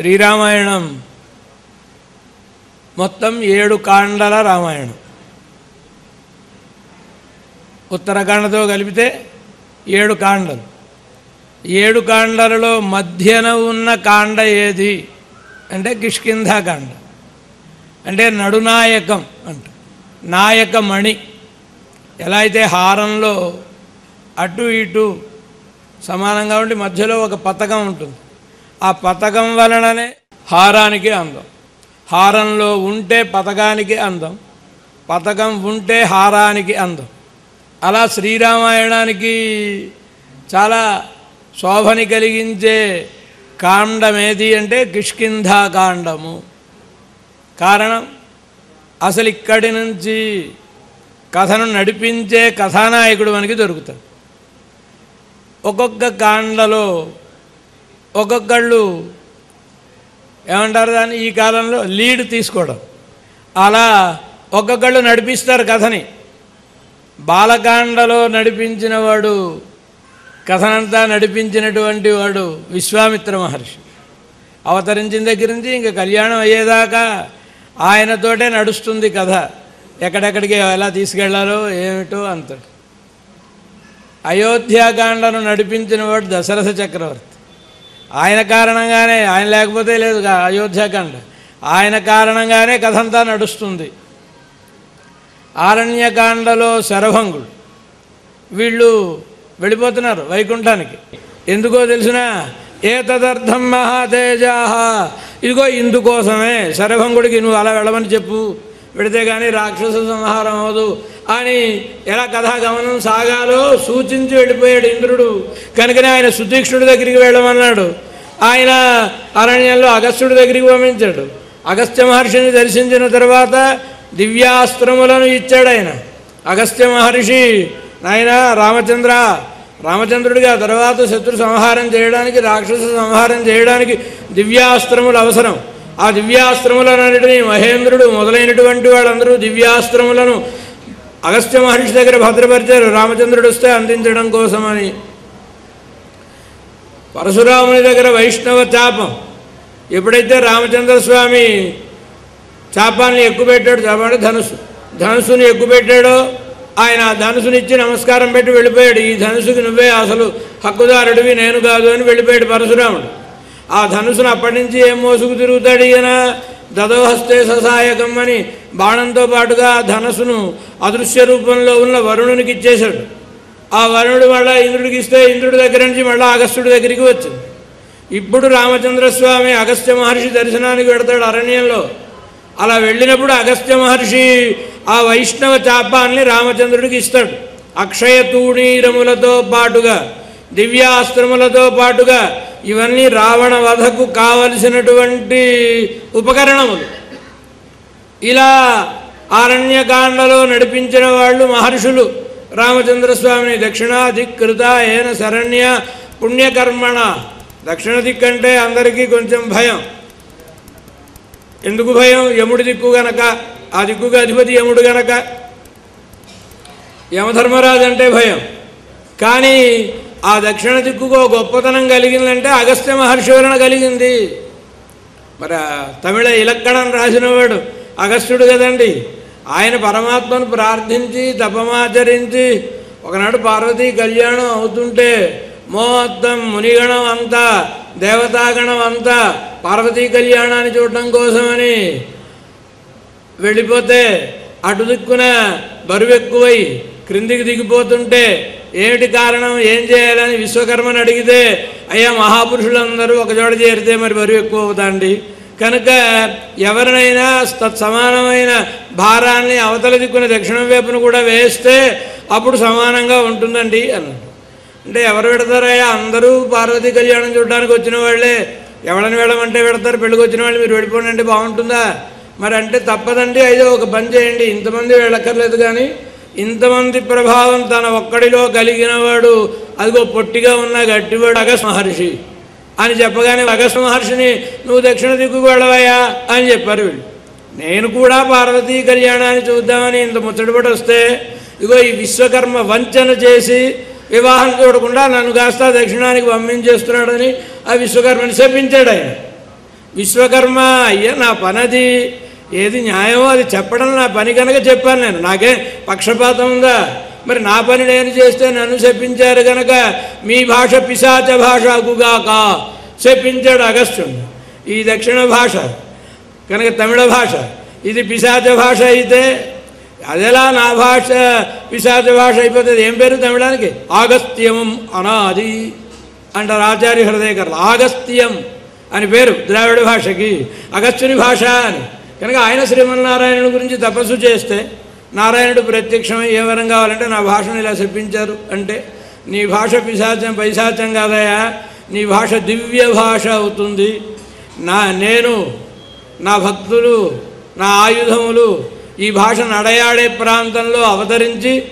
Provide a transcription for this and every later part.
శ్రీరామాయణం. మొత్తం ఏడు కాండల రామాయణం. ఉత్తరకాండతో కలిపితే ఏడు కాండలు. ఏడు కాండలలో మధ్యన ఉన్న కాండ ఏది? అంటే కిష్కింధాకాండ అంటే నడునాయకం అంట. నాయకమణి. ఎలా అయితే హారంలో అటు ఇటు సమానంగా ఉండి మధ్యలో ఒక పతకం ఉంటుంది. ఆ పథకం వలననే హారానికి అందం. హారంలో ఉంటే పథకానికి అందం పథకం ఉంటే హారానికి అందం. అలా శ్రీరామాయణానికి చాలా శోభని కలిగించే కాండం ఏది అంటే కిష్కింధాకాండము కారణం అసలు ఇక్కడి నుంచి కథను నడిపించే కథానాయకుడు మనకి దొరుకుతాడు. ఒక్కొక్క కాండలో ఒక్కొక్కళ్ళు ఏమంటారు దాన్ని ఈ కాలంలో? లీడ్ తీసుకోవడం. అలా ఒక్కొక్కళ్ళు నడిపిస్తారు కథని. బాలకాండలో నడిపించిన వాడు కథనంతా నడిపించినటువంటి వాడు విశ్వామిత్ర మహర్షి. అవతరించిన దగ్గర నుంచి ఇంకా కళ్యాణం అయ్యేదాకా ఆయనతోటే నడుస్తుంది కథ. ఎక్కడెక్కడికి ఎలా తీసుకెళ్ళాలో ఏమిటో అంత. అయోధ్యాకాండను నడిపించిన వాడు దశరథ చక్రవర్తి. ఆయన కారణంగానే ఆయన లేకపోతే లేదు అయోధ్యాకాండ ఆయన కారణంగానే కథంతా నడుస్తుంది. ఆరణ్యకాండలో శరభంగుడు. వీళ్ళు వెళ్ళిపోతున్నారు వైకుంఠానికి. ఎందుకో తెలిసిన ఏతదర్థం మహాతేజాహ. ఇదిగో ఇందుకోసమే శరభంగుడికి నువ్వు అలా వెళ్ళమని చెప్పు. పెడితే కానీ రాక్షస సంహారం అవ్వదు. అని ఎలా కథాగమనం సాగాలో సూచించి వెళ్ళిపోయాడు ఇంద్రుడు. కనుకనే ఆయన సుతీక్షుడి దగ్గరికి వెళ్ళమన్నాడు. ఆయన అరణ్యంలో అగస్త్యుడి దగ్గరికి పంపించాడు. అగస్త్య మహర్షిని దర్శించిన తర్వాత దివ్యాస్త్రములను ఇచ్చాడు ఆయన. అగస్త్య మహర్షి నాయన రామచంద్ర రామచంద్రుడిగా తర్వాత శత్రు సంహారం చేయడానికి రాక్షస సంహారం చేయడానికి దివ్యాస్త్రములు అవసరం. ఆ దివ్యాస్త్రములన్నిటినీ మహేంద్రుడు మొదలైనటువంటి వాళ్ళందరూ దివ్యాస్త్రములను అగస్త్య మహర్షి దగ్గర భద్రపరిచారు. రామచంద్రుడు వస్తే అందించడం కోసమని పరశురాముని దగ్గర వైష్ణవ చాపం. ఎప్పుడైతే రామచంద్ర స్వామి చాపాన్ని ఎక్కుపెట్టాడు చాపాడు ధనుసు. ధనుసుని ఎక్కుపెట్టాడో ఆయన ఆ ధనుసునిచ్చి నమస్కారం పెట్టి వెళ్ళిపోయాడు. ఈ ధనుసుకి నువ్వే అసలు హక్కుదారుడివి నేను కాదు అని వెళ్ళిపోయాడు పరశురాముడు. ఆ ధనుసును అప్పటి నుంచి ఏం మోసుకు తిరుగుతాడు ఈయన? దదోహస్తే ససాయకం అని బాణంతో పాటుగా ఆ ధనుసును అదృశ్య రూపంలో ఉన్న వరుణునికి ఇచ్చేశాడు. ఆ వరుణుడు మళ్ళా ఇంద్రుడికి ఇస్తే ఇంద్రుడి దగ్గర నుంచి మళ్ళీ అగస్త్యుడి దగ్గరికి వచ్చింది. ఇప్పుడు రామచంద్రస్వామి అగస్త్య మహర్షి దర్శనానికి వెడతాడు అరణ్యంలో. అలా వెళ్ళినప్పుడు అగస్త్య మహర్షి ఆ వైష్ణవ చాపాన్ని రామచంద్రుడికి ఇస్తాడు. అక్షయ తూణీరములతో పాటుగా దివ్యాస్త్రములతో పాటుగా ఇవన్నీ రావణ వధకు కావలసినటువంటి ఉపకరణములు. ఇలా ఆరణ్యకాండలో నడిపించిన వాళ్ళు మహర్షులు. రామచంద్రస్వామిని దక్షిణాధికృత ఏన శరణ్య పుణ్యకర్మణ. దక్షిణ దిక్కు అంటే అందరికీ కొంచెం భయం. ఎందుకు భయం? యముడి దిక్కు గనక ఆ దిక్కుగా అధిపతి యముడు గనక. యమధర్మరాజు అంటే భయం. కానీ ఆ దక్షిణ దిక్కుకు గొప్పతనం కలిగిందంటే అగస్త్య మహర్షి వలన కలిగింది. మరి తమిళ ఇలక్కణం రాసినవాడు అగస్త్యుడు కదండి. ఆయన పరమాత్మను ప్రార్థించి తపమాచరించి ఒకనాడు పార్వతీ కళ్యాణం అవుతుంటే మొత్తం మునిగణం అంతా దేవతాగణం అంతా పార్వతీ కళ్యాణాన్ని చూడటం కోసమని వెళ్ళిపోతే అటు దిక్కున బరువు ఎక్కువై క్రిందికి దిగిపోతుంటే ఏమిటి కారణం ఏం చేయాలని విశ్వకర్మని అడిగితే అయ్యా మహాపురుషులందరూ ఒక చోట చేరితే మరి బరువు ఎక్కువ అవుతాండి. కనుక ఎవరినైనా తత్సమానమైన భారాన్ని అవతల దిక్కున దక్షిణం వైపును కూడా వేస్తే అప్పుడు సమానంగా ఉంటుందండి అన్నాడు. అంటే ఎవరు పెడతారయ్యా? అందరూ పార్వతీ కళ్యాణం చూడడానికి వచ్చిన వాళ్ళే. ఎవడని వెళ్ళమంటే పెడతారు? పెళ్ళికి వచ్చిన వాళ్ళు మీరు వెళ్ళిపోండి అంటే బాగుంటుందా? మరి అంటే తప్పదండి. అయితే ఒక పని చేయండి. ఇంతమంది వెళ్ళక్కర్లేదు కానీ ఇంతమంది ప్రభావం తన ఒక్కడిలో కలిగిన వాడు అదిగో పొట్టిగా ఉన్న గట్టివాడు అగస్ మహర్షి. అని చెప్పగానే అగస్త మహర్షిని నువ్వు దక్షిణ దిక్కుకు వెళ్ళవయ్యా అని చెప్పారు వీళ్ళు. నేను కూడా పార్వతీ కళ్యాణాన్ని చూద్దామని ఇంత ముచ్చటపడి వస్తే ఇగో ఈ విశ్వకర్మ వంచన చేసి వివాహం చూడకుండా నన్ను కాస్త దక్షిణానికి పంపించేస్తున్నాడని ఆ విశ్వకర్మని శపించాడు ఆయన. విశ్వకర్మ అయ్యా నా పనది. ఏది న్యాయమో అది చెప్పడం నా పని కనుక చెప్పాను నేను. నాకే పక్షపాతం ఉందా? మరి నా పని నేను చేస్తే నన్ను శపించారు కనుక మీ భాష పిశాచ భాషకుగాక శపించాడు అగస్త్యుడు. ఈ దక్షిణ భాష కనుక తమిళ భాష ఇది పిశాచ భాష అయితే అదెలా నా భాష పిశాచ భాష అయిపోతుంది. ఏం పేరు తమిళానికి? ఆగస్త్యం అనాది అంటారు ఆచార్య హృదయకర్లు ఆగస్త్యం అని పేరు ద్రావిడ భాషకి. అగస్త్యుని భాష అని. కనుక ఆయన శ్రీమన్నారాయణుడి గురించి తపస్సు చేస్తే నారాయణుడు ప్రత్యక్షమై ఏ వరం కావాలంటే నా భాషను ఇలా చెప్పించారు. అంటే నీ భాష పిశాచం పైశాచం కాదయా నీ భాష దివ్య భాష అవుతుంది. నా నేను నా భక్తులు నా ఆయుధములు ఈ భాష నడయాడే ప్రాంతంలో అవతరించి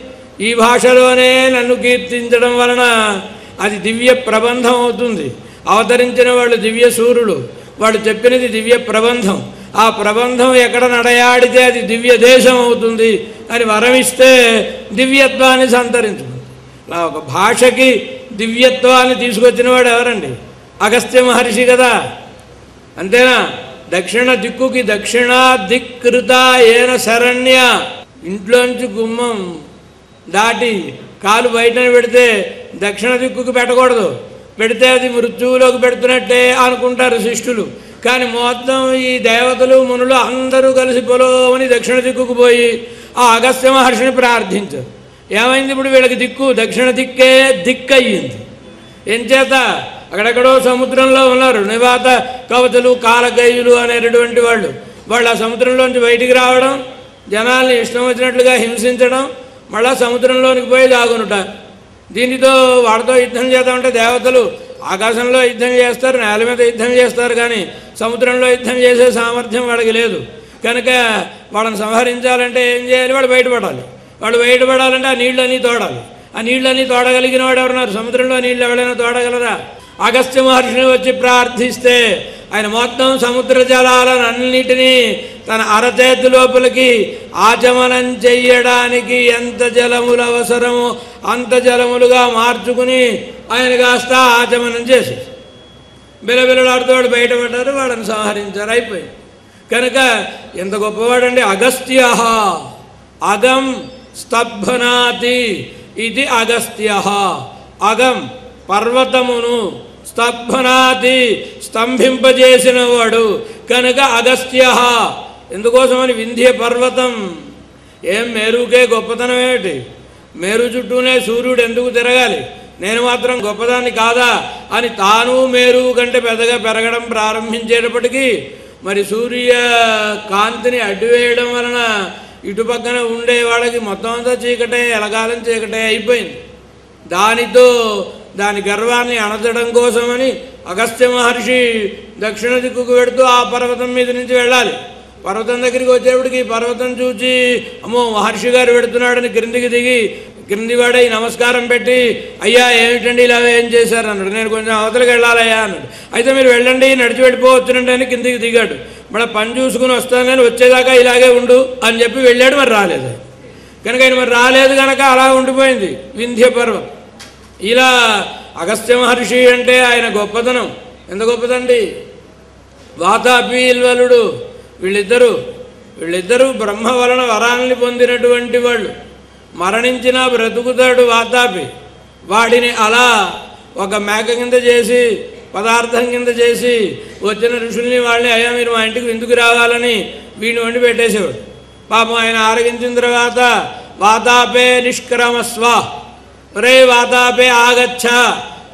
ఈ భాషలోనే నన్ను కీర్తించడం వలన అది దివ్య ప్రబంధం అవుతుంది. అవతరించిన వాళ్ళు దివ్య సూర్యుడు వాడు చెప్పినది దివ్య ప్రబంధం. ఆ ప్రబంధం ఎక్కడ నడయాడితే అది దివ్య దేశం అవుతుంది అని వరమిస్తే దివ్యత్వాన్ని సంతరించుకుంది అలా ఒక భాషకి దివ్యత్వాన్ని తీసుకొచ్చిన వాడు ఎవరండి? అగస్త్య మహర్షి కదా. అంతేనా? దక్షిణ దిక్కుకి దక్షిణ దిక్కృత ఏన శరణ్య. ఇంట్లోంచి గుమ్మం దాటి కాలు బయటన పెడితే దక్షిణ దిక్కుకి పెట్టకూడదు. పెడితే అది మృత్యువులోకి పెడుతున్నట్టే అనుకుంటారు శిష్యులు కానీ మొత్తం ఈ దేవతలు మునులు అందరూ కలిసి పొలవని దక్షిణ దిక్కుకు పోయి ఆ అగస్త్య మహర్షిని ప్రార్థించారు. ఏమైంది ఇప్పుడు వీళ్ళకి దిక్కు? దక్షిణ దిక్కే దిక్కయ్యింది. ఎంచేత అక్కడెక్కడో సముద్రంలో ఉన్నారు. నివాత కవచలు కాలగయ్యులు అనేటటువంటి వాళ్ళు. వాళ్ళు ఆ సముద్రంలోంచి బయటికి రావడం జనాల్ని ఇష్టం వచ్చినట్లుగా హింసించడం మళ్ళా సముద్రంలోనికి పోయి దాగునుట. దీనితో వాళ్ళతో యుద్ధం చేద్దామంటే దేవతలు ఆకాశంలో యుద్ధం చేస్తారు నేల మీద యుద్ధం చేస్తారు కానీ సముద్రంలో యుద్ధం చేసే సామర్థ్యం వాళ్ళకి లేదు. కనుక వాళ్ళని సంహరించాలంటే ఏం చేయాలి? వాళ్ళు బయటపడాలి. వాళ్ళు బయటపడాలంటే ఆ నీళ్ళని తోడాలి. ఆ నీళ్ళని తోడగలిగిన వాడు ఎవరున్నారు? సముద్రంలో నీళ్ళు ఎవరైనా తోడగలరా? అగస్త్య మహర్షిని వచ్చి ప్రార్థిస్తే ఆయన మొత్తం సముద్ర జలాలను అన్నిటినీ తన అరచేతి లోపలికి ఆచమనం చెయ్యడానికి ఎంత జలములు అవసరమో అంత జలములుగా మార్చుకుని ఆయన కాస్త ఆచమనం చేసి బిలబిలలాడుతూ వాడు బయటపడ్డారు వాళ్ళని సంహరించారు అయిపోయింది. కనుక ఎంత గొప్పవాడండి? అగస్త్య. అగం స్తబ్భనాతి ఇది అగస్త్య. అగం పర్వతమును స్తబ్భనాతి స్తంభింపజేసిన వాడు కనుక అగస్త్య. ఎందుకోసమని? వింధ్య పర్వతం. ఏం మేరుకే గొప్పతనం ఏమిటి? మేరు చుట్టూనే సూర్యుడు ఎందుకు తిరగాలి? నేను మాత్రం గొప్పదాన్ని కాదా అని తాను మేరు కంటే పెద్దగా పెరగడం ప్రారంభించేటప్పటికీ మరి సూర్య కాంతిని అడ్డువేయడం వలన ఇటుపక్కన ఉండే వాళ్ళకి మొత్తం అంతా చీకటే ఎలగాలం చీకటే అయిపోయింది. దానితో దాని గర్వాన్ని అణచడం కోసమని అగస్త్య మహర్షి దక్షిణ దిక్కుకు పెడుతూ ఆ పర్వతం మీద నుంచి వెళ్ళాలి. పర్వతం దగ్గరికి వచ్చేప్పటికి పర్వతం చూచి అమ్మో మహర్షి గారు పెడుతున్నాడని క్రిందికి దిగి క్రింది నమస్కారం పెట్టి అయ్యా ఏమిటండి ఇలా ఏం చేశారు? అన్నాడు. నేను కొంచెం అవతలకి వెళ్ళాలయ్యా అన్నాడు. అయితే మీరు వెళ్ళండి నడిచి వెళ్ళిపోవచ్చునండి అని కిందికి దిగాడు. మళ్ళీ పని చూసుకుని వస్తాను నేను వచ్చేదాకా ఇలాగే ఉండు అని చెప్పి వెళ్ళాడు మరి రాలేదు. కనుక ఆయన మరి రాలేదు కనుక అలా ఉండిపోయింది. వింధ్య పర్వం ఇలా అగస్త్య మహర్షి అంటే ఆయన గొప్పతనం. ఎంత గొప్పదండి? వాతాపీల్వలుడు. వీళ్ళిద్దరూ వీళ్ళిద్దరూ బ్రహ్మ వలన వరాల్ని పొందినటువంటి వాళ్ళు. మరణించినా బ్రతుకుతాడు వాతాపి. వాడిని అలా ఒక మేక కింద చేసి పదార్థం కింద చేసి వచ్చిన ఋషుల్ని వాళ్ళని అయ్యా మీరు మా ఇంటికి ఎందుకు రావాలని వీడిని వండి పెట్టేసేవాడు. పాపం ఆయన ఆరగించిన తర్వాత వాతాపే నిష్క్రమస్వ. రే వాతాపే ఆగచ్చ.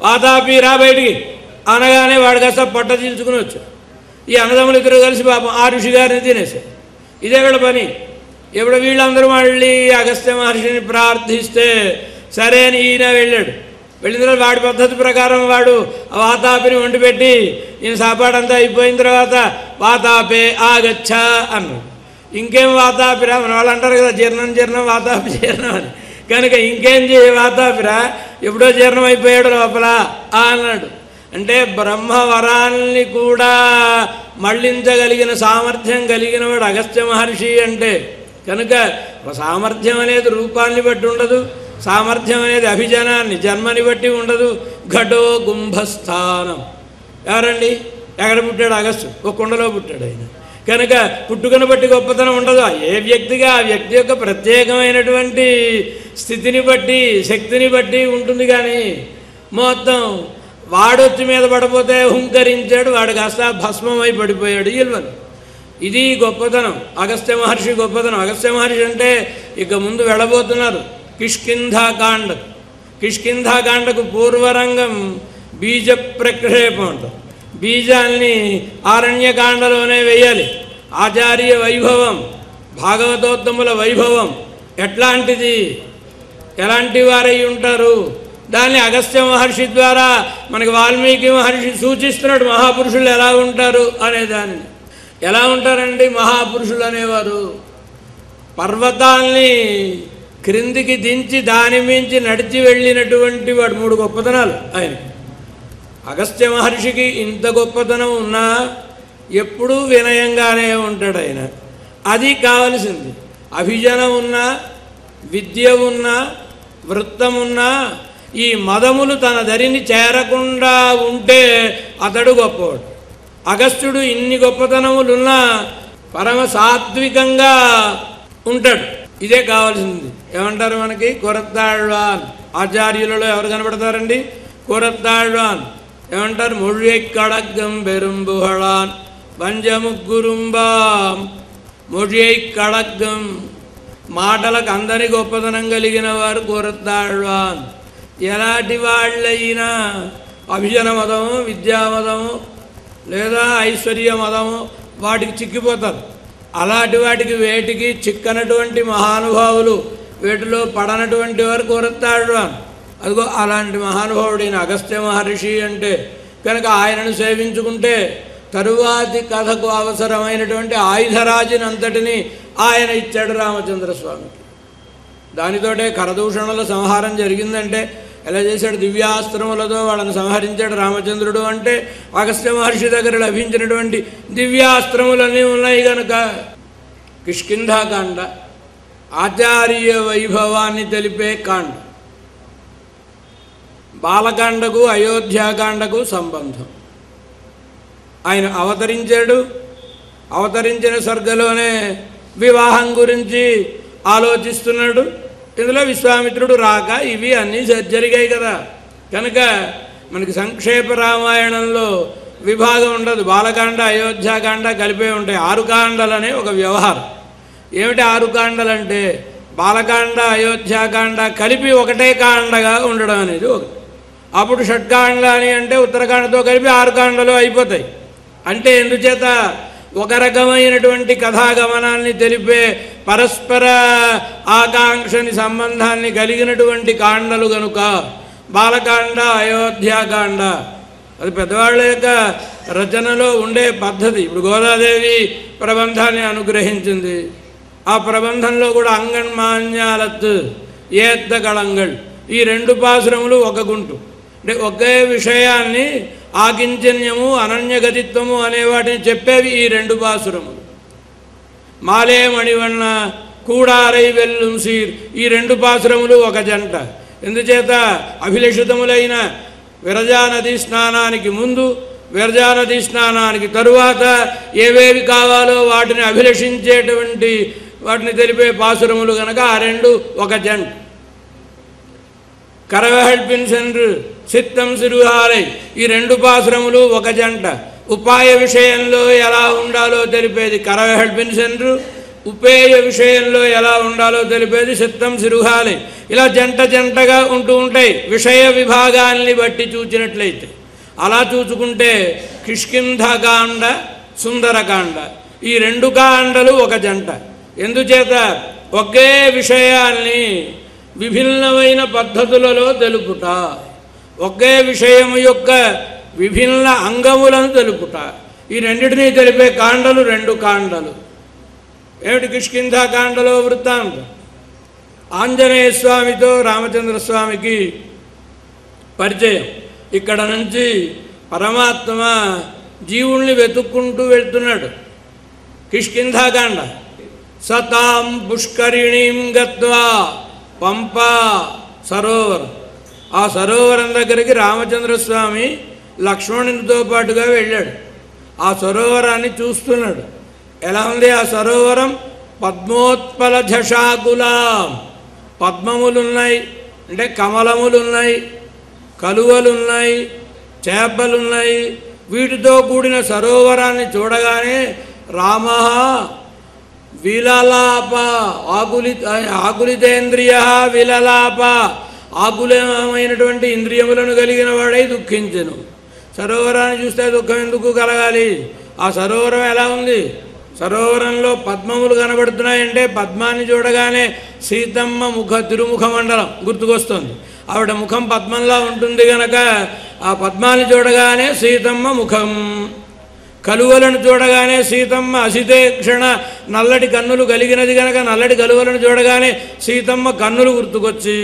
వాతాపి రా బయటికి. అనగానే వాడు కాస్త పొట్ట చీల్చుకుని వచ్చాడు. ఈ అన్నదమ్ములు ఇద్దరు కలిసి పాపం ఆ ఋషి గారిని తినేశారు. ఇదే వీళ్ళ పని. ఎప్పుడు వీళ్ళందరూ మళ్ళీ అగస్త్య మహర్షిని ప్రార్థిస్తే సరే అని ఈయన వెళ్ళాడు. వెళ్ళిన తర్వాత వాడి పద్ధతి ప్రకారం వాడు ఆ వాతాపిని వండి పెట్టి ఈయన సాపాడంతా అయిపోయిన తర్వాత వాతాపే ఆగచ్చ అన్నాడు. ఇంకేం వాతాపిరా? మన వాళ్ళు అంటారు కదా జీర్ణం జీర్ణం వాతాపి జీర్ణం అని. కనుక ఇంకేం చేయ వాతాపిరా? ఎప్పుడో జీర్ణం అయిపోయాడు లోపల ఆ అన్నాడు. అంటే బ్రహ్మవరాల్ని కూడా మళ్ళించగలిగిన సామర్థ్యం కలిగిన వాడు అగస్త్య మహర్షి అంటే కనుక సామర్థ్యం అనేది రూపాన్ని బట్టి ఉండదు సామర్థ్యం అనేది అభిజనాన్ని జన్మని బట్టి ఉండదు. ఘటో గుంభస్థానం. ఎవరండి? ఎక్కడ పుట్టాడు అగస్టు ఒక కుండలో పుట్టాడు ఆయన. కనుక పుట్టుకను బట్టి గొప్పతనం ఉండదు. ఏ వ్యక్తిగా ఆ వ్యక్తి యొక్క ప్రత్యేకమైనటువంటి స్థితిని బట్టి శక్తిని బట్టి ఉంటుంది కానీ మొత్తం వాడొచ్చి మీద పడిపోతే హుంకరించాడు వాడు కాస్త భస్మమై పడిపోయాడు. ఇల్వలు ఇది గొప్పతనం. అగస్త్య మహర్షి గొప్పతనం. అగస్త్య మహర్షి అంటే ఇక ముందు వెళ్ళబోతున్నారు. కిష్కింధాకాండ కిష్కింధాకాండకు పూర్వరంగం బీజ ప్రక్షేపం అంటారు బీజాల్ని ఆరణ్యకాండలోనే వేయాలి. ఆచార్య వైభవం భాగవతోత్తముల వైభవం ఎట్లాంటిది? ఎలాంటి వారై ఉంటారు? దాన్ని అగస్త్య మహర్షి ద్వారా మనకి వాల్మీకి మహర్షి సూచిస్తున్నాడు మహాపురుషులు ఎలా ఉంటారు అనే దానిని. ఎలా ఉంటారండి మహాపురుషులు అనేవారు? పర్వతాల్ని క్రిందికి దించి దాని మించి నడిచి వెళ్ళినటువంటి వాడు మూడు గొప్పతనాలు ఆయన అగస్త్య మహర్షికి ఇంత గొప్పతనం ఉన్నా ఎప్పుడూ వినయంగానే ఉంటాడు ఆయన. అది కావలసింది. అభిజనం ఉన్నా విద్య ఉన్నా వృత్తం ఉన్నా ఈ మదములు తన దరిని చేరకుండా ఉంటే అతడు గొప్పవాడు. అగస్త్యుడు ఇన్ని గొప్పతనములున్నా పరమ సాత్వికంగా ఉంటాడు. ఇదే కావాల్సింది. ఏమంటారు మనకి? కొరత్తాళ్వాన్ ఆచార్యులలో ఎవరు కనబడతారండి? కొరత్తాళ్వాన్ ఏమంటారు? మొഴിయై కడగ్గం బెరుంబుహళాన్ పంచముగ్గురుంబాం మొడియై కడగ్గం మాటలకు అందరి గొప్పతనం కలిగిన వారు కోరత్తాళ్వాన్ ఎలాంటి వాళ్ళైనా? అభిజన మతము విద్యామతము లేదా ఐశ్వర్య మదము వాటికి చిక్కిపోతారు. అలాంటి వాటికి వేటికి చిక్కనటువంటి మహానుభావులు వీటిలో పడనటువంటి వారు కోరతాడు అదిగో అలాంటి మహానుభావుడైన అగస్త్య మహర్షి అంటే కనుక ఆయనను సేవించుకుంటే తరువాతి కథకు అవసరమైనటువంటి ఆయుధరాజుని అంతటిని ఆయన ఇచ్చాడు రామచంద్రస్వామికి. దానితోటే కరదూషణల సంహారం జరిగిందంటే ఎలా చేశాడు? దివ్యాస్త్రములతో వాళ్ళని సంహరించాడు రామచంద్రుడు అంటే అగస్త్య మహర్షి దగ్గర లభించినటువంటి దివ్యాస్త్రములన్నీ ఉన్నాయి గనక. కిష్కింధాకాండ ఆచార్య వైభవాన్ని తెలిపే కాండ బాలకాండకు అయోధ్యాకాండకు సంబంధం. ఆయన అవతరించాడు. అవతరించిన స్వర్గలోనే వివాహం గురించి ఆలోచిస్తున్నాడు. ఇందులో విశ్వామిత్రుడు రాక ఇవి అన్నీ జరిగాయి కదా. కనుక మనకి సంక్షేప రామాయణంలో విభాగం ఉండదు. బాలకాండ అయోధ్యాకాండ కలిపే ఉంటాయి. ఆరు కాండలనే ఒక వ్యవహారం. ఏమిటి ఆరు కాండలంటే? బాలకాండ అయోధ్యాకాండ కలిపి ఒకటే కాండగా ఉండడం అనేది ఒకటి. అప్పుడు షట్కాండ అని అంటే ఉత్తరకాండతో కలిపి ఆరు కాండలు అయిపోతాయి. అంటే ఎందుచేత? ఒక రకమైనటువంటి కథాగమనాన్ని తెలిపే పరస్పర ఆకాంక్షని సంబంధాన్ని కలిగినటువంటి కాండలు గనుక బాలకాండ అయోధ్యాకాండ అది పెద్దవాళ్ళ యొక్క రచనలో ఉండే పద్ధతి. ఇప్పుడు గోదాదేవి ప్రబంధాన్ని అనుగ్రహించింది. ఆ ప్రబంధంలో కూడా అంగన్మాన్యాలత్ ఏత్త కళంగళ్ ఈ రెండు పాసురములు ఒక గుంటు. అంటే ఒకే విషయాన్ని ఆకించన్యము అనన్యగతిత్వము అనే వాటిని చెప్పేవి ఈ రెండు పాసురములు మాలే మణివన్న కూడారై వెల్లుం సీర్ ఈ రెండు పాసురములు ఒక జంట. ఎందుచేత? అభిలషితములైన విరజానది స్నానానికి ముందు విరజానది స్నానానికి తరువాత ఏవేవి కావాలో వాటిని అభిలషించేటువంటి వాటిని తెలిపే పాసురములు గనక ఆ రెండు ఒక జంట. కరవహడ్పిన్ సెండ్రు చిత్తం సిరుహారై. ఈ రెండు పాశ్రములు ఒక జంట. ఉపాయ విషయంలో ఎలా ఉండాలో తెలిపేది కరవహడ్పిన్ సెండ్రు ఉపేయ విషయంలో ఎలా ఉండాలో తెలిపేది చిత్తం సిరుహాలై. ఇలా జంట జంటగా ఉంటూ ఉంటాయి. విషయ విభాగాల్ని బట్టి చూచినట్లయితే. అలా చూసుకుంటే కిష్కింధకాండ సుందరకాండ. ఈ రెండు కాండలు ఒక జంట. ఎందుచేత? ఒకే విషయాల్ని విభిన్నమైన పద్ధతులలో తెలుపుట ఒకే విషయము యొక్క విభిన్న అంగములను తెలుపుట ఈ రెండిటినీ తెలిపే కాండలు రెండు కాండలు. ఏమిటి కిష్కింధా కాండలో వృత్తాంతం? ఆంజనేయ స్వామితో రామచంద్ర స్వామికి పరిచయం. ఇక్కడ నుంచి పరమాత్మ జీవుల్ని వెతుక్కుంటూ వెళ్తున్నాడు. కిష్కింధాకాండ సతాం పుష్కరిణీం గత్వా. పంప సరోవరం. ఆ సరోవరం దగ్గరికి రామచంద్రస్వామి లక్ష్మణునితో పాటుగా వెళ్ళాడు. ఆ సరోవరాన్ని చూస్తున్నాడు. ఎలా ఉంది ఆ సరోవరం? పద్మోత్పల ఝషాకులాం పద్మములున్నాయి. అంటే కమలములున్నాయి. కలువలున్నాయి. చేపలున్నాయి. వీటితో కూడిన సరోవరాన్ని చూడగానే రామ విలలాప ఆకులి ఆకులితేంద్రియ విలలాప ఆకులమైనటువంటి ఇంద్రియములను కలిగిన వాడై దుఃఖించెను. సరోవరాన్ని చూస్తే దుఃఖం ఎందుకు కలగాలి? ఆ సరోవరం ఎలా ఉంది? సరోవరంలో పద్మములు కనబడుతున్నాయంటే పద్మాన్ని చూడగానే సీతమ్మ ముఖ తిరుముఖ మండలం గుర్తుకొస్తుంది. ఆవిడ ముఖం పద్మంలా ఉంటుంది గనక ఆ పద్మాన్ని చూడగానే సీతమ్మ ముఖం. కలువలను చూడగానే సీతమ్మ అసితే క్షణ నల్లటి కన్నులు కలిగినది గనక నల్లటి కలువలను చూడగానే సీతమ్మ కన్నులు గుర్తుకొచ్చి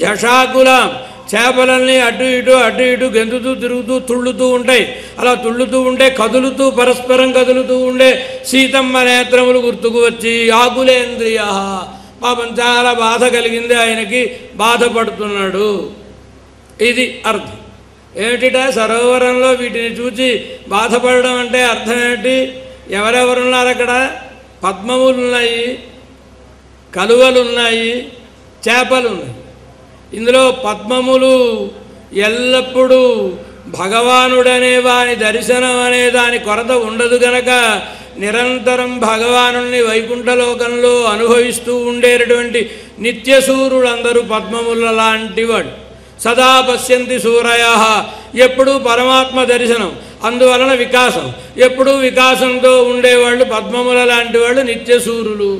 జషాకులం చేపలన్నీ అటు ఇటు అటు ఇటు గెంతుతూ తిరుగుతూ తుళ్ళుతూ ఉంటాయి. అలా తుళ్ళుతూ ఉంటే కదులుతూ పరస్పరం కదులుతూ ఉండే సీతమ్మ నేత్రములు గుర్తుకు వచ్చి ఆకులేంద్రియ పాపం చాలా బాధ కలిగింది ఆయనకి బాధపడుతున్నాడు. ఇది అర్థం. ఏమిటిట? సరోవరంలో వీటిని చూచి బాధపడడం అంటే అర్థం ఏమిటి ఎవరెవరున్నారు అక్కడ పద్మములు ఉన్నాయి కలువలు ఉన్నాయి చేపలు ఉన్నాయి ఇందులో పద్మములు ఎల్లప్పుడూ భగవానుడనే వాని దర్శనం అనే దాని కొరత ఉండదు గనక నిరంతరం భగవానుణ్ణి వైకుంఠలోకంలో అనుభవిస్తూ ఉండేటటువంటి నిత్యసూరులందరూ పద్మముల లాంటివాడు. సదా పశ్యంతి సూరయ. ఎప్పుడూ పరమాత్మ దర్శనం అందువలన వికాసం. ఎప్పుడూ వికాసంతో ఉండేవాళ్ళు పద్మముల లాంటి వాళ్ళు నిత్యసూరులు.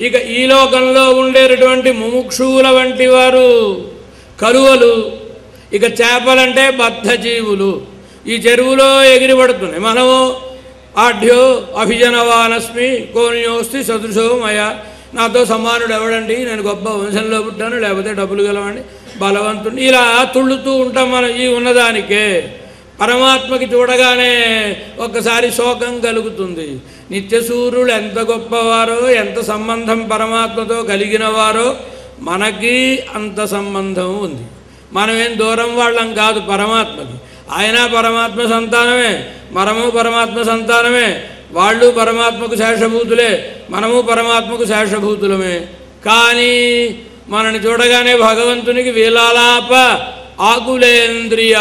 ఇక ఈ లోకంలో ఉండేటటువంటి ముముక్షువుల వంటి వారు కరువలు ఇక చేపలంటే బద్ధజీవులు. ఈ చెరువులో ఎగిరిపడుతున్నాయి. మనము ఆఢ్యో అభిజనవానస్మి కోన్యోస్తి సదృశో మయ నాతో సమానుడు ఎవడండి? నేను గొప్ప వంశంలో పుట్టాను లేకపోతే డబ్బులు గలవండి బలవంతుడిని ఇలా తుళ్ళుతూ ఉంటాం మనం ఈ ఉన్నదానికే. పరమాత్మకి చూడగానే ఒక్కసారి శోకం కలుగుతుంది. నిత్యసూర్యులు ఎంత గొప్పవారో ఎంత సంబంధం పరమాత్మతో కలిగిన వారో మనకి అంత సంబంధం ఉంది. మనమేం దూరం వాళ్ళం కాదు పరమాత్మకి. ఆయన పరమాత్మ సంతానమే మనము పరమాత్మ సంతానమే వాళ్ళు పరమాత్మకు శేషభూతులే మనము పరమాత్మకు శేషభూతులమే. కానీ మనని చూడగానే భగవంతునికి వీలాలాప ఆకులేంద్రియ.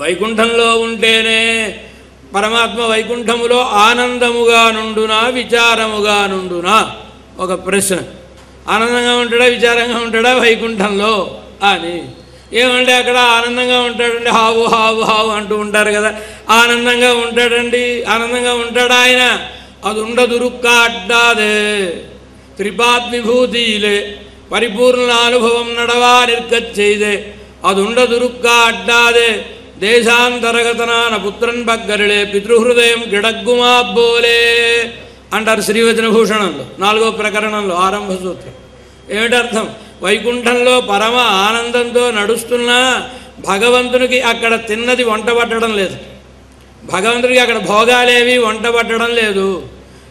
వైకుంఠంలో ఉంటేనే పరమాత్మ వైకుంఠములో ఆనందముగా నుండునా విచారముగా నుండునా? ఒక ప్రశ్న. ఆనందంగా ఉంటాడా విచారంగా ఉంటాడా వైకుంఠంలో? అని. ఏమంటే అక్కడ ఆనందంగా ఉంటాడండి హావు హావు హావు అంటూ ఉంటారు కదా. ఆనందంగా ఉంటాడండి ఆనందంగా ఉంటాడా ఆయన? అది ఉండదురుక్కాడ్డాదే திரிபாத்விபூதியிலே பரிபூர்ண అనుభవం నడవా నిర్గచ్చేదే செய்து అడ్డాదే దేశాంతరగతనాన தேசாந்தரகதனான புத்திரன் పితృహృదయం గిడగ్గుమా బోలే అంటారు శ్రీవచనభూషణంలో నాలుగో ప్రకరణంలో ఆరంభ సూత్రం ఏమిటర్థం వైకుంఠంలో పరమ ఆనందంతో నడుస్తున్నా భగవంతునికి అక్కడ తిన్నది వంట పట్టడం లేదు భగవంతుడికి అక్కడ భోగాలేవి వంట పట్టడం లేదు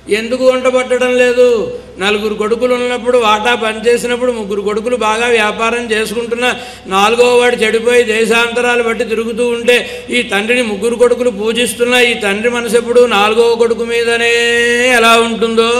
ఎందుకు వంట పట్టడం లేదు? నలుగురు కొడుకులు ఉన్నప్పుడు వాటా పనిచేసినప్పుడు ముగ్గురు కొడుకులు బాగా వ్యాపారం చేసుకుంటున్నా నాలుగో వాడు చెడిపోయి దేశాంతరాలు బట్టి తిరుగుతూ ఉంటే ఈ తండ్రిని ముగ్గురు కొడుకులు పూజిస్తున్నా ఈ తండ్రి మనసు ఎప్పుడు నాలుగవ కొడుకు మీదనే ఎలా ఉంటుందో?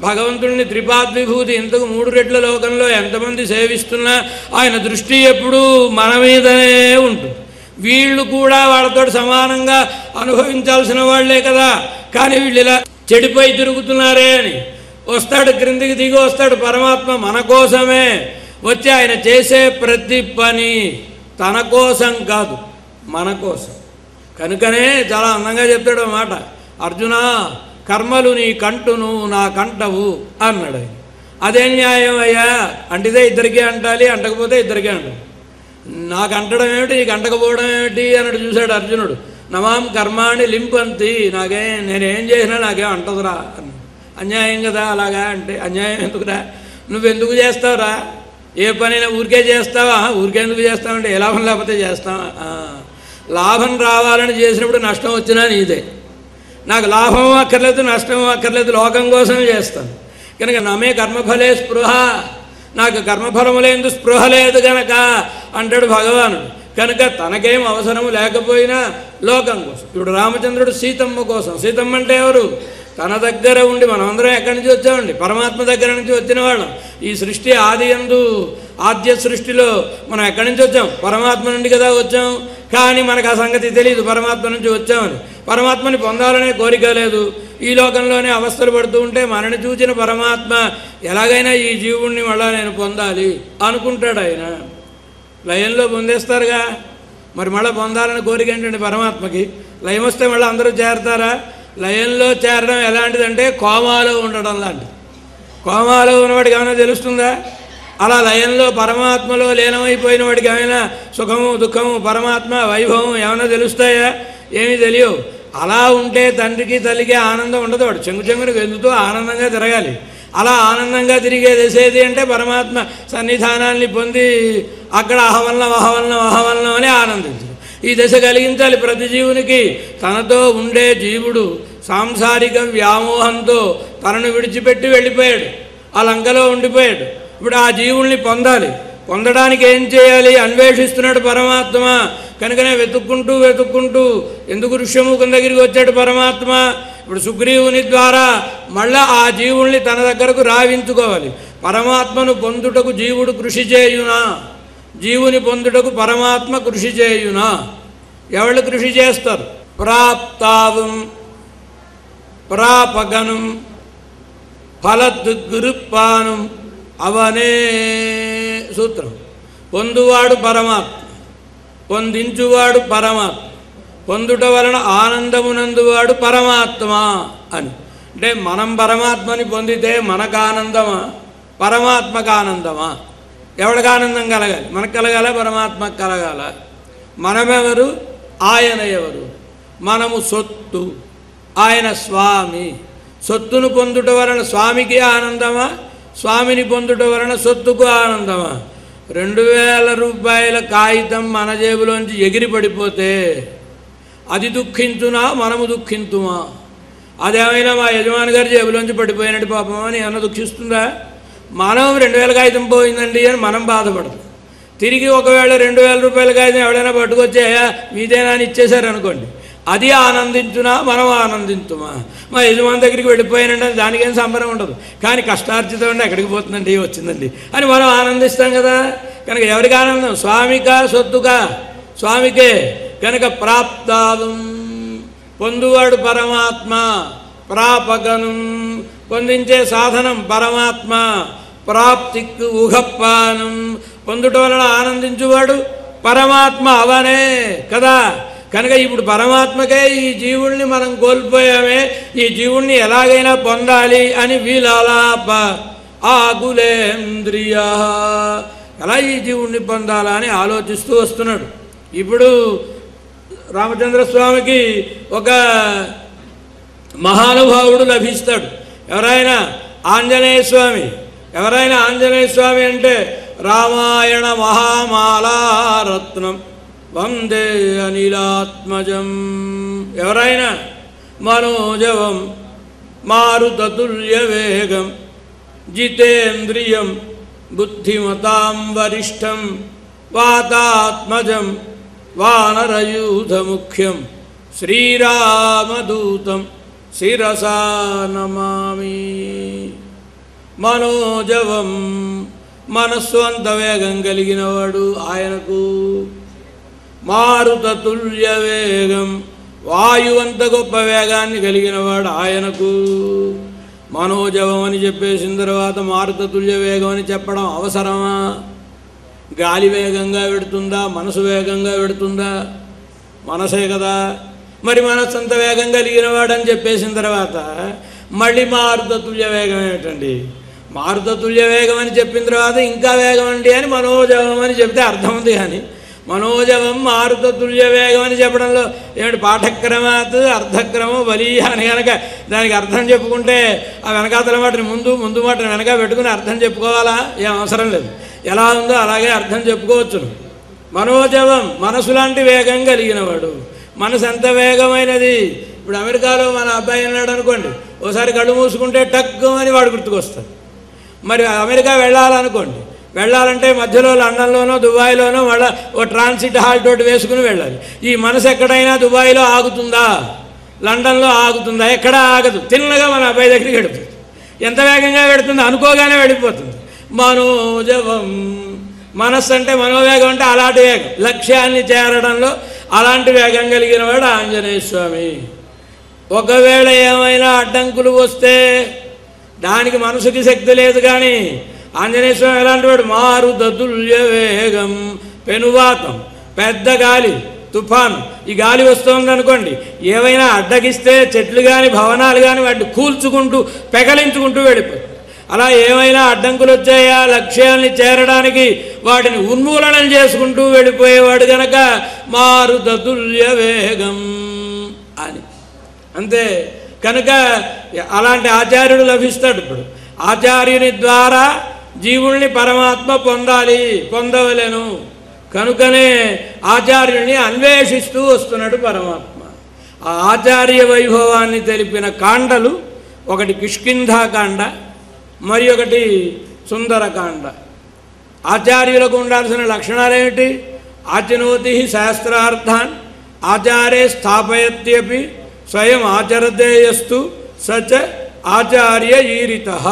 భగవంతుడిని త్రిపాద్విభూతి ఇంతకు మూడు రెట్ల లోకంలో ఎంతమంది సేవిస్తున్నా ఆయన దృష్టి ఎప్పుడూ మన మీదనే ఉంటుంది. వీళ్ళు కూడా వాళ్ళతో సమానంగా అనుభవించాల్సిన వాళ్ళే కదా. కానీ వీళ్ళు ఇలా చెడిపోయి తిరుగుతున్నారే అని. వస్తాడు క్రిందికి దిగి వస్తాడు పరమాత్మ మన కోసమే. వచ్చి ఆయన చేసే ప్రతి పని తన కోసం కాదు మన కోసం. కనుకనే చాలా అందంగా చెప్తాడు అన్నమాట మాట. అర్జున కర్మలు నీ కంటును నా కంటవు అన్నాడు ఆయన. అదే న్యాయం అయ్యా? అంటితే ఇద్దరికీ అంటాలి అంటకపోతే ఇద్దరికీ అంటాలి నాకు అంటడం ఏమిటి నీకు అంటకపోవడం ఏమిటి అన్నట్టు చూశాడు అర్జునుడు. నమాం కర్మాణి లింపంతి. నాకే నేనేం చేసినా నాకేం అంటదురా. అన్యాయం కదా అలాగా అంటే అన్యాయం ఎందుకురా? నువ్వెందుకు చేస్తావురా? ఏ పనైనా ఊరికే చేస్తావా? ఊరికే ఎందుకు చేస్తావంటే ఏ లాభం లేకపోతే చేస్తావా లాభం రావాలని చేసినప్పుడు నష్టం వచ్చినా నీదే. నాకు లాభం అక్కర్లేదు నష్టం అక్కర్లేదు లోకం కోసం చేస్తాను కనుక నమే కర్మఫలే స్పృహ. నాకు కర్మఫలములేందు స్పృహ లేదు గనక అంటాడు భగవానుడు. కనుక తనకేం అవసరం లేకపోయినా లోకం కోసం. ఇప్పుడు రామచంద్రుడు సీతమ్మ కోసం. సీతమ్మ అంటే ఎవరు? తన దగ్గర ఉండి మనమందరం ఎక్కడి నుంచి వచ్చామండి? పరమాత్మ దగ్గర నుంచి వచ్చిన వాళ్ళం. ఈ సృష్టి ఆది ఎందు ఆద్య సృష్టిలో మనం ఎక్కడి నుంచి వచ్చాం? పరమాత్మ నుండి కదా వచ్చాం. కానీ మనకు ఆ సంగతి తెలియదు పరమాత్మ నుంచి వచ్చామని. పరమాత్మని పొందాలనే కోరిక లేదు. ఈ లోకంలోనే అవస్థలు పడుతూ ఉంటే మనని చూచిన పరమాత్మ ఎలాగైనా ఈ జీవుణ్ణి మళ్ళా నేను పొందాలి అనుకుంటాడు ఆయన. లయంలో పొందేస్తారుగా. మరి మళ్ళీ పొందాలని కోరిక ఏంటంటే పరమాత్మకి? లయం వస్తే మళ్ళీ అందరూ చేరతారా? లయంలో చేరడం ఎలాంటిదంటే కోమాలో ఉండడం లాంటిది. కోమాలో ఉన్నవాడికి ఏమైనా తెలుస్తుందా? అలా లయంలో పరమాత్మలో లీనమైపోయిన వాడికి ఏమైనా సుఖము దుఃఖము పరమాత్మ వైభవం ఏమైనా తెలుస్తాయా? ఏమీ తెలియవు. అలా ఉంటే తండ్రికి తల్లికి ఆనందం ఉండదు వాడు. చెంగు చెంగుని వెళ్తూ ఆనందంగా తిరగాలి. అలా ఆనందంగా తిరిగే దశేది అంటే పరమాత్మ సన్నిధానాన్ని పొంది అక్కడ అహవలనం అహవలనం అహవలనం అని ఆనందించడం ఈ దశ కలిగించాలి ప్రతి జీవునికి. తనతో ఉండే జీవుడు సాంసారిక వ్యామోహంతో తనను విడిచిపెట్టి వెళ్ళిపోయాడు. ఆ లంకలో ఉండిపోయాడు. ఇప్పుడు ఆ జీవుల్ని పొందాలి. పొందడానికి ఏం చేయాలి? అన్వేషిస్తున్నాడు పరమాత్మ. కనుకనే వెతుక్కుంటూ వెతుక్కుంటూ ఎందుకు ఋష్యముఖం దగ్గరికి వచ్చాడు పరమాత్మ? ఇప్పుడు సుగ్రీవుని ద్వారా మళ్ళా ఆ జీవుల్ని తన దగ్గరకు రావించుకోవాలి. పరమాత్మను పొందుటకు జీవుడు కృషి చేయునా? జీవుని పొందుటకు పరమాత్మ కృషి చేయునా? ఎవళ్ళు కృషి చేస్తారు? ప్రాప్తావం ప్రాపగనం ఫలద్గురుపానం అవనే సూత్రం. పొందువాడు పరమాత్మ పొందించువాడు పరమాత్మ పొందుట వలన ఆనందమునందువాడు పరమాత్మ అని. అంటే మనం పరమాత్మని పొందితే మనకు ఆనందమా? పరమాత్మకు ఆనందమా? ఎవడికి ఆనందం కలగాలి? మనకు కలగాల? పరమాత్మకు కలగాల? మనమెవరు? ఆయన ఎవరు? మనము సొత్తు. ఆయన స్వామి. సొత్తును పొందుట వలన స్వామికి ఆనందమా? స్వామిని పొందుట వలన సొత్తుకు ఆనందమా? రెండు వేల రూపాయల కాగితం మన జేబులోంచి ఎగిరి పడిపోతే అది దుఃఖించునా? మనము దుఃఖించుమా? అదేమైనా మా యజమాని గారి జేబులోంచి పడిపోయినట్టు పాపం అని ఏమన్నా దుఃఖిస్తుందా? మనం రెండు వేల కాగితం పోయిందండి అని మనం బాధపడదు. తిరిగి ఒకవేళ రెండు వేల రూపాయల కాగితం ఎవడైనా పట్టుకొచ్చాయా మీదేనా అని ఇచ్చేశారనుకోండి. అది ఆనందించునా? మనం ఆనందించుమా? మా యజమాని దగ్గరికి వెళ్ళిపోయానండి అని దానికేం సంబరం ఉండదు. కానీ కష్టార్జితం అండి ఎక్కడికి పోతుందండి? వచ్చిందండి. అని మనం ఆనందిస్తాం కదా. కనుక ఎవరికి ఆనందం? స్వామికా సొత్తుకా? స్వామికే. కనుక ప్రాప్తాదం. పొందువాడు పరమాత్మ. ప్రాపగనం. పొందించే సాధనం పరమాత్మ. ప్రాప్తిక్ ఊహపానం పొందుట వలన ఆనందించువాడు పరమాత్మ అవనే కదా. కనుక ఇప్పుడు పరమాత్మకే ఈ జీవుణ్ణి మనం కోల్పోయామే. ఈ జీవుణ్ణి ఎలాగైనా పొందాలి అని వీలాలాప. ఆగులేంద్రియ ఎలా ఈ జీవుణ్ణి పొందాలా అని ఆలోచిస్తూ వస్తున్నాడు. ఇప్పుడు రామచంద్రస్వామికి ఒక మహానుభావుడు లభిస్తాడు. ఎవరైనా ఆంజనేయ స్వామి ఎవరైనా ఆంజనేయ స్వామి అంటే రామాయణ మహామాలారత్నం వందే అనిలాత్మజం. ఎవరైనా మనోజవం మారుతతుల్య వేగం జితేంద్రియం బుద్ధిమతాం వరిష్టం వాతాత్మజం వానరయూధముఖ్యం శ్రీరామదూతం శిరసా నమామి. మనోజవం. మనస్సు అంత వేగం కలిగినవాడు ఆయనకు. మారుతతుల్య వేగం. వాయువంత గొప్ప వేగాన్ని కలిగినవాడు ఆయనకు. మనోజవం అని చెప్పేసిన తర్వాత మారుతతుల్య వేగం అని చెప్పడం అవసరమా? గాలి వేగంగా పెడుతుందా మనసు వేగంగా పెడుతుందా మనసే కదా. మరి మనస్సు అంత వేగం కలిగినవాడని చెప్పేసిన తర్వాత మళ్ళీ మారుతతుల్య వేగం ఏమిటండి? మారుతతుల్య వేగం అని చెప్పిన తర్వాత ఇంకా వేగం అండి అని మనోజవం అని చెప్తే అర్థం ఉంది కానీ మనోజవం మారుతతుల్య వేగం అని చెప్పడంలో ఏమిటి? పాఠక్రమాత్ అర్ధక్రమం బలీయ అని కనుక దానికి అర్థం చెప్పుకుంటే ఆ వెనకాతల మాటని ముందు ముందు మాటని వెనక పెట్టుకుని అర్థం చెప్పుకోవాలా? ఏం అవసరం లేదు. ఎలా ఉందో అలాగే అర్థం చెప్పుకోవచ్చును. మనోజవం మనసు లాంటి వేగం కలిగినవాడు. మనసు ఎంత వేగమైనది? ఇప్పుడు అమెరికాలో మన అబ్బాయి ఉన్నాడు అనుకోండి ఓసారి కళ్ళు మూసుకుంటే టక్కు అని వాడు గుర్తుకొస్తాడు. మరి అమెరికా వెళ్ళాలనుకోండి. వెళ్ళాలంటే మధ్యలో లండన్లోనో దుబాయ్లోనో మళ్ళీ ఓ ట్రాన్సిట్ హాల్ తోటి వేసుకుని వెళ్ళాలి. ఈ మనసు ఎక్కడైనా దుబాయ్లో ఆగుతుందా? లండన్లో ఆగుతుందా? ఎక్కడ ఆగదు. తిన్నగా మన అబ్బాయి దగ్గరికి వెడుతుంది ఎంత వేగంగా పెడుతుంది అనుకోగానే వెళ్ళిపోతుంది. మనోజవం. మనస్సు అంటే మనోవేగం అంటే అలాంటి వేగం. లక్ష్యాన్ని చేరడంలో అలాంటి వేగం కలిగిన వాడు ఆంజనేయ స్వామి. ఒకవేళ ఏమైనా అడ్డంకులు వస్తే దానికి మనసుకి శక్తి లేదు కానీ ఆంజనేయ స్వామి ఎలాంటి వాడు? మారుదతుల్య వేగం పెనువాతం పెద్ద గాలి తుఫాను. ఈ గాలి వస్తుంది అనుకోండి ఏవైనా అడ్డగిస్తే చెట్లు కానీ భవనాలు కానీ వాటిని కూల్చుకుంటూ పెకలించుకుంటూ వెళ్ళిపోతుంది అలా ఏమైనా అడ్డంకులు వచ్చాయా? లక్ష్యాన్ని చేరడానికి వాటిని ఉన్మూలనం చేసుకుంటూ వెళ్ళిపోయేవాడు గనక మారుతతుల్య వేగం అని. అంతే. కనుక అలాంటి ఆచార్యుడు లభిస్తాడు ఇప్పుడు. ఆచార్యుని ద్వారా జీవుల్ని పరమాత్మ పొందాలి పొందవలెను. కనుకనే ఆచార్యుని అన్వేషిస్తూ వస్తున్నాడు పరమాత్మ. ఆ ఆచార్య వైభవాన్ని తెలిపిన కాండలు ఒకటి కిష్కింధాకాండ మరి ఒకటి సుందరకాండ ఆచార్యులకు ఉండాల్సిన లక్షణాలు ఏమిటి ఆచనోతి శాస్త్రార్థాన్ ఆచారే స్థాపయత్యపి ಸ್ವಯಂ ಆಚರದೇ ಸಚ ಸ ಆಚಾರ್ಯ ಈರಿತಃ.